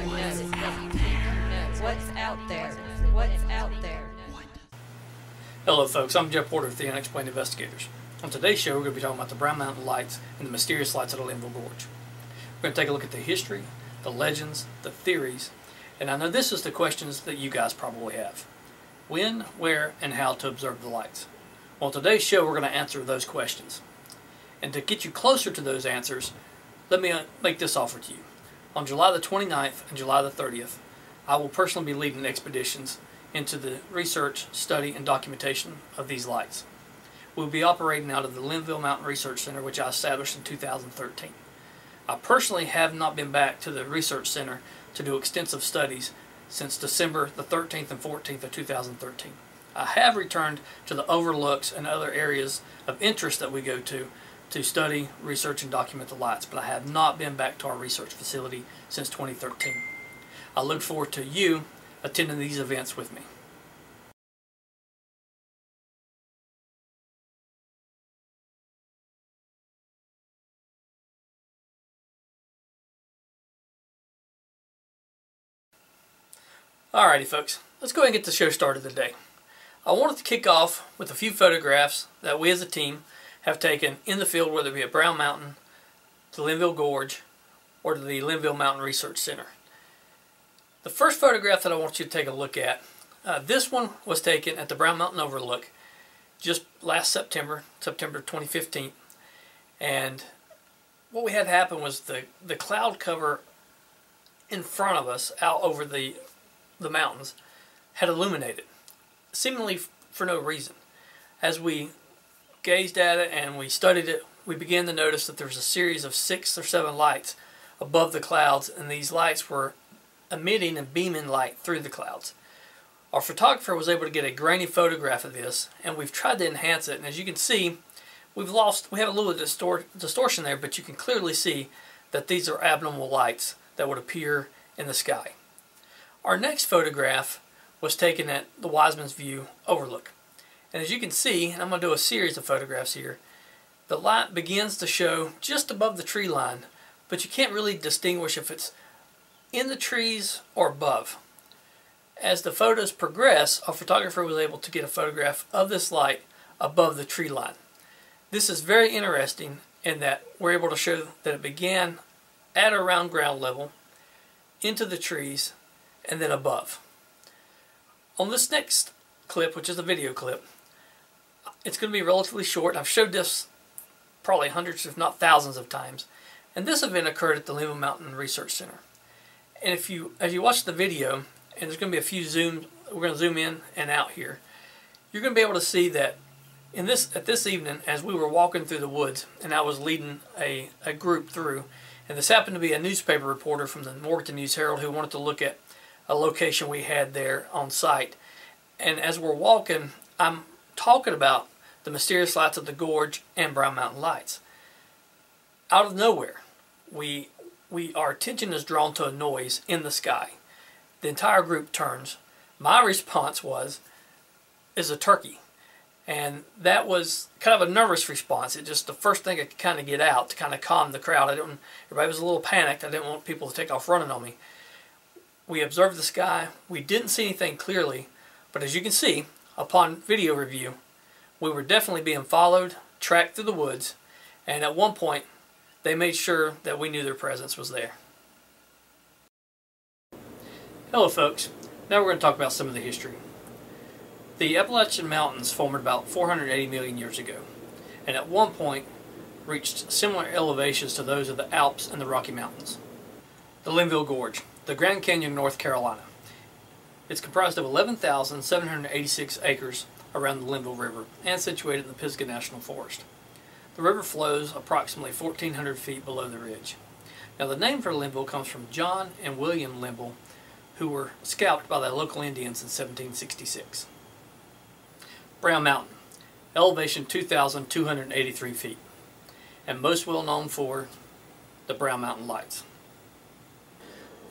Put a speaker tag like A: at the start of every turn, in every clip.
A: you know? What's out there? What's out there?
B: Hello, folks. I'm Jeff Porter with the Unexplained Investigators. On today's show, we're going to be talking about the Brown Mountain Lights and the mysterious lights of the Linville Gorge. We're going to take a look at the history, the legends, the theories, and I know this is the questions that you guys probably have. When, where, and how to observe the lights. Well, today's show, we're going to answer those questions. And to get you closer to those answers, let me uh, make this offer to you. On July the 29th and July the 30th, I will personally be leading expeditions into the research, study, and documentation of these lights. We'll be operating out of the Linville Mountain Research Center, which I established in 2013. I personally have not been back to the research center to do extensive studies since December the 13th and 14th of 2013. I have returned to the overlooks and other areas of interest that we go to to study, research, and document the lights, but I have not been back to our research facility since 2013. I look forward to you attending these events with me. Alrighty folks, let's go ahead and get the show started today. I wanted to kick off with a few photographs that we as a team have taken in the field, whether it be at Brown Mountain, to Linville Gorge, or to the Linville Mountain Research Center. The first photograph that I want you to take a look at, uh, this one was taken at the Brown Mountain Overlook just last September, September 2015. And what we had happen was the, the cloud cover in front of us out over the, the mountains had illuminated, seemingly for no reason. As we gazed at it and we studied it, we began to notice that there was a series of six or seven lights above the clouds, and these lights were emitting and beaming light through the clouds. Our photographer was able to get a grainy photograph of this, and we've tried to enhance it. And as you can see, we've lost, we have a little distort, distortion there, but you can clearly see that these are abnormal lights that would appear in the sky. Our next photograph was taken at the Wiseman's View Overlook. And as you can see, and I'm going to do a series of photographs here, the light begins to show just above the tree line, but you can't really distinguish if it's in the trees or above. As the photos progress, a photographer was able to get a photograph of this light above the tree line. This is very interesting in that we're able to show that it began at around ground level, into the trees, and then above. On this next clip, which is a video clip, it's going to be relatively short. I've showed this probably hundreds, if not thousands of times. And this event occurred at the Linville Mountain Research Center. And if you, as you watch the video, and there's going to be a few zoom, we're going to zoom in and out here, you're going to be able to see that in this at this evening, as we were walking through the woods, and I was leading a, a group through, and this happened to be a newspaper reporter from the Morganton News Herald who wanted to look at a location we had there on site. And as we're walking, I'm talking about the mysterious lights of the gorge and Brown Mountain lights. Out of nowhere, we we our attention is drawn to a noise in the sky. The entire group turns. My response was, "Is a turkey," and that was kind of a nervous response. It just the first thing I could kind of get out to kind of calm the crowd. I didn't. Everybody was a little panicked. I didn't want people to take off running on me. We observed the sky. We didn't see anything clearly, but as you can see, upon video review, we were definitely being followed, tracked through the woods, and at one point, they made sure that we knew their presence was there. Hello folks, now we're going to talk about some of the history. The Appalachian Mountains formed about 480 million years ago, and at one point reached similar elevations to those of the Alps and the Rocky Mountains. The Linville Gorge, the Grand Canyon, North Carolina. It's comprised of 11,786 acres around the Linville River and situated in the Pisgah National Forest. The river flows approximately 1,400 feet below the ridge. Now the name for Linville comes from John and William Linville, who were scalped by the local Indians in 1766. Brown Mountain, elevation 2,283 feet, and most well known for the Brown Mountain Lights.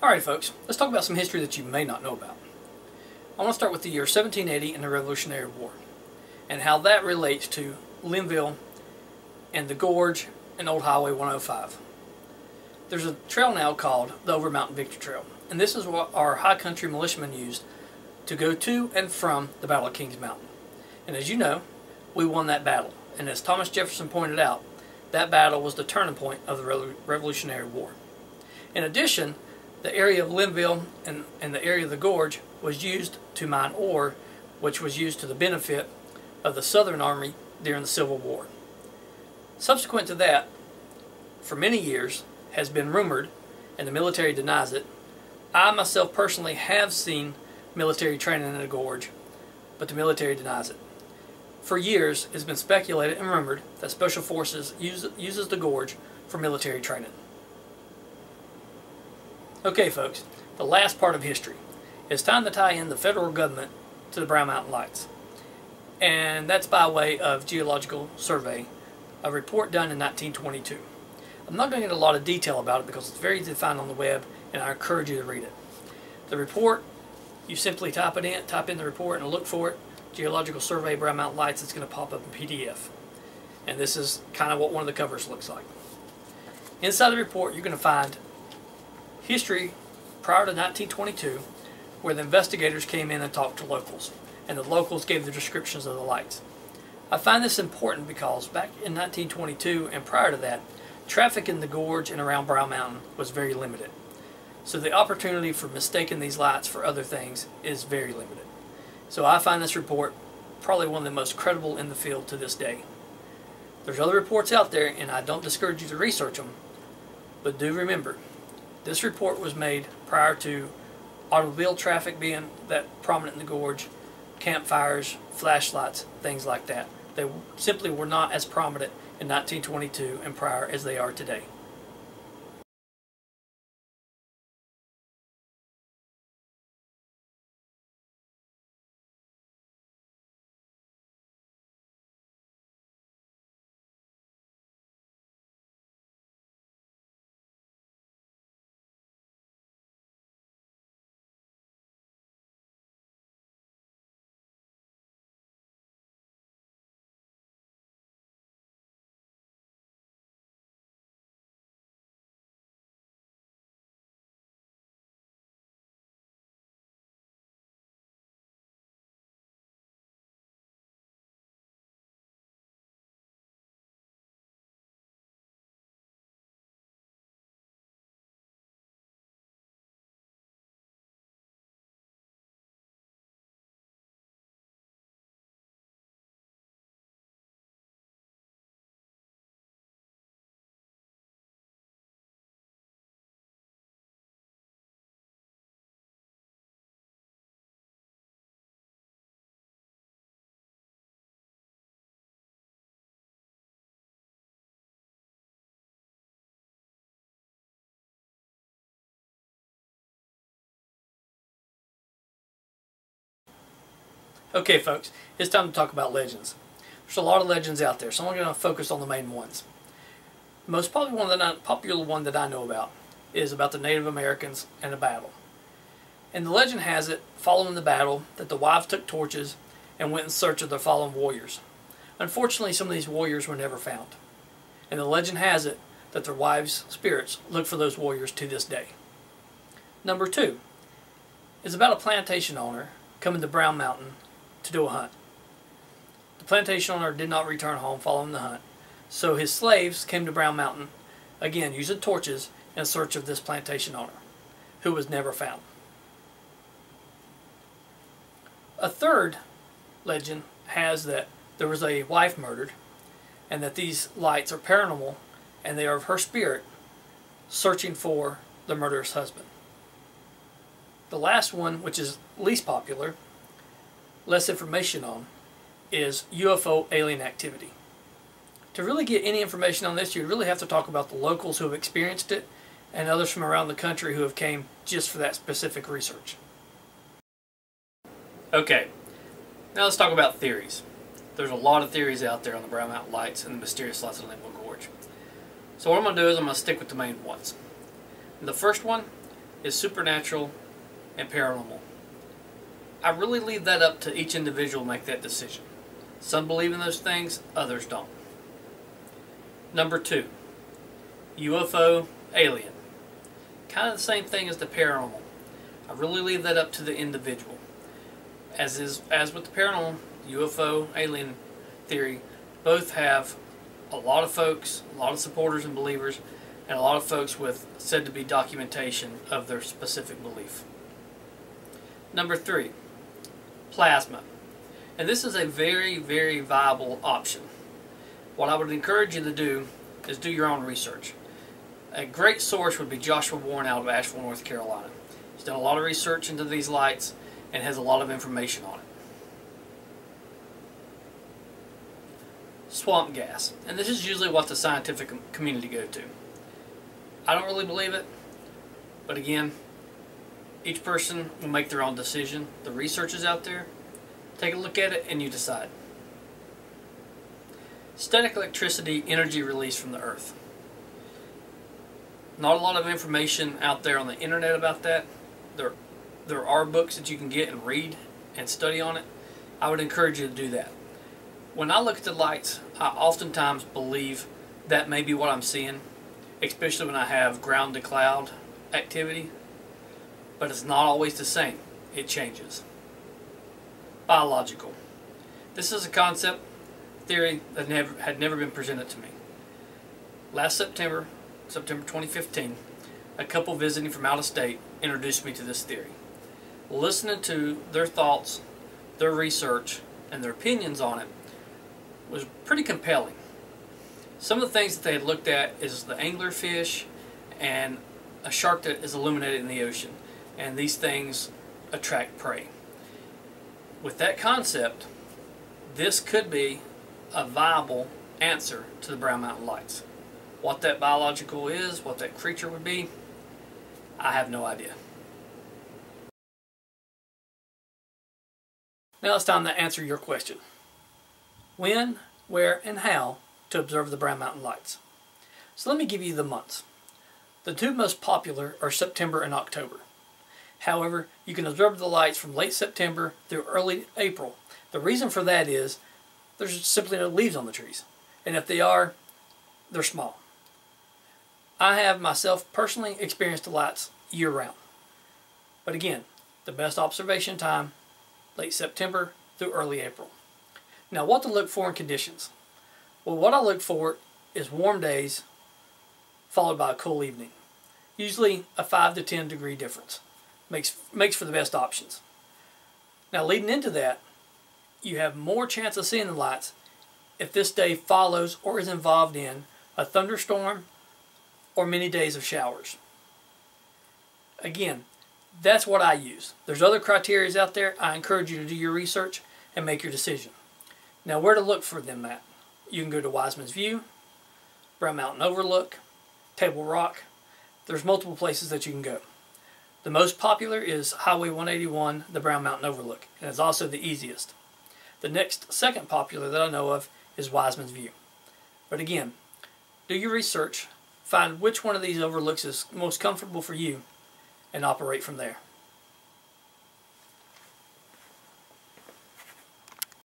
B: Alright folks, let's talk about some history that you may not know about. I want to start with the year 1780 and the Revolutionary War, and how that relates to Linville and the Gorge and Old Highway 105. there's a trail now called the Over Mountain Victory Trail, and this is what our high country militiamen used to go to and from the Battle of Kings Mountain. And as you know, we won that battle. And as Thomas Jefferson pointed out, that battle was the turning point of the Revolutionary War. In addition, the area of Linville and, and the area of the gorge was used to mine ore, which was used to the benefit of the Southern Army during the Civil War. Subsequent to that, for many years, has been rumored, and the military denies it. I myself personally have seen military training in the gorge, but the military denies it. For years, it's been speculated and rumored that Special Forces use, uses the gorge for military training. Okay, folks, the last part of history. It's time to tie in the federal government to the Brown Mountain Lights. And that's by way of Geological Survey, a report done in 1922. I'm not going to get a lot of detail about it because it's very easy to find on the web, and I encourage you to read it. The report, you simply type it in, type in the report and look for it. Geological Survey Brown Mountain Lights, it's going to pop up in PDF. And this is kind of what one of the covers looks like. Inside the report, you're going to find history prior to 1922, where the investigators came in and talked to locals, and the locals gave the descriptions of the lights. I find this important because back in 1922 and prior to that, Traffic in the gorge and around Brown Mountain was very limited. So the opportunity for mistaking these lights for other things is very limited. So I find this report probably one of the most credible in the field to this day. There's other reports out there and I don't discourage you to research them, but do remember, this report was made prior to automobile traffic being that prominent in the gorge, campfires, flashlights, things like that. They simply were not as prominent in 1922 and prior as they are today. Okay, folks, it's time to talk about legends. There's a lot of legends out there, so I'm going to focus on the main ones. Most probably one that I, popular one that I know about is about the Native Americans and a battle. And the legend has it, following the battle, that the wives took torches and went in search of the fallen warriors. Unfortunately, some of these warriors were never found. And the legend has it that their wives' spirits look for those warriors to this day. Number two is about a plantation owner coming to Brown Mountain to do a hunt. The plantation owner did not return home following the hunt, so his slaves came to Brown Mountain, again using torches in search of this plantation owner, who was never found. A third legend has that there was a wife murdered, and that these lights are paranormal, and they are of her spirit searching for the murderous husband. The last one, which is least popular, less information on is UFO alien activity. To really get any information on this, you'd really have to talk about the locals who have experienced it and others from around the country who have came just for that specific research. Okay, now let's talk about theories. There's a lot of theories out there on the Brown Mountain Lights and the mysterious lights of Linville Gorge. So what I'm going to do is I'm going to stick with the main ones. the first one is supernatural and paranormal. I really leave that up to each individual to make that decision. Some believe in those things, others don't. Number two, UFO alien. kind of the same thing as the paranormal. I really leave that up to the individual. As is as with the paranormal, UFO, alien theory, both have a lot of folks, a lot of supporters and believers, and a lot of folks with said to be documentation of their specific belief. Number three, plasma. And this is a very, very viable option. What I would encourage you to do is do your own research. A great source would be Joshua Warren out of Asheville, North Carolina. He's done a lot of research into these lights and has a lot of information on it. Swamp gas. And this is usually what the scientific community go to. I don't really believe it, but again, each person will make their own decision. The research is out there. Take a look at it and you decide. Static electricity energy release from the earth. Not a lot of information out there on the internet about that. There, there are books that you can get and read and study on it. I would encourage you to do that. When I look at the lights, I oftentimes believe that may be what I'm seeing, especially when I have ground to cloud activity. But it's not always the same. It changes. Biological. This is a concept theory that never, had never been presented to me. Last September, September 2015, a couple visiting from out of state introduced me to this theory. Listening to their thoughts, their research, and their opinions on it was pretty compelling. Some of the things that they had looked at is the anglerfish and a shark that is illuminated in the ocean. And these things attract prey. With that concept, this could be a viable answer to the Brown Mountain Lights. What that biological is, what that creature would be, I have no idea. Now it's time to answer your question. When, where, and how to observe the Brown Mountain Lights. So let me give you the months. The two most popular are September and October. However, you can observe the lights from late September through early April. The reason for that is there's simply no leaves on the trees. And if they are, they're small. I have myself personally experienced the lights year round. But again, the best observation time, late September through early April. Now what to look for in conditions? Well, what I look for is warm days followed by a cool evening. Usually a 5 to 10 degree difference. Makes, makes for the best options. Now leading into that, you have more chance of seeing the lights if this day follows or is involved in a thunderstorm or many days of showers. Again, that's what I use. There's other criteria out there. I encourage you to do your research and make your decision. Now, where to look for them at? You can go to Wiseman's View, Brown Mountain Overlook, Table Rock. There's multiple places that you can go. The most popular is Highway 181, the Brown Mountain Overlook, and it's also the easiest. The next second popular that I know of is Wiseman's View. But again, do your research, find which one of these overlooks is most comfortable for you, and operate from there.